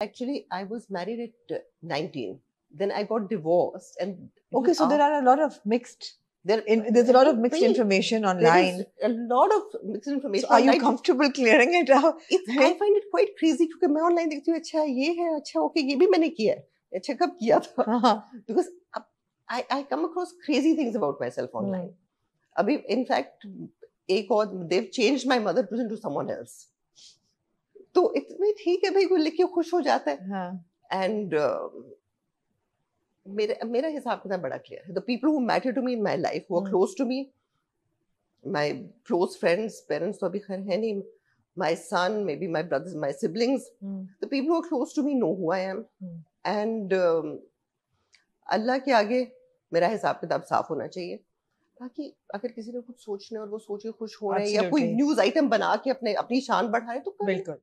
Actually, I was married at uh, 19. Then I got divorced, and it Okay, was so there af- are a lot of mixed. there, In, there's a lot of mixed Wait, information there online. is a lot of mixed information. So are you online. comfortable clearing it out? It's, I find it quite crazy क्योंकि मैं online देखती हूँ अच्छा ये है अच्छा okay ये भी मैंने किया है अच्छा कब किया था Uh-huh. because अब I I come across crazy things about myself online. अभी in fact एक और they've changed my mother into someone else. तो इतने ठीक है भाई लिख के खुश हो जाता है। हाँ. एंड मेरा मेरा हिसाब किताब बड़ा क्लियर है। The people who matter to me in my life who. Are. Close to me my close friends parents तो अभी खैर है नहीं। My son maybe my brothers my siblings Hmm. the people who are close to me know who i am and um, अल्लाह के आगे मेरा हिसाब किताब साफ़ होना चाहिए। ताकि अगर किसी ने कुछ सोचने और वो सोच के खुश हो रहे हैं या कोई न्यूज़ आइटम बना के अपने अपनी शान बढ़ाए तो बिल्कुल।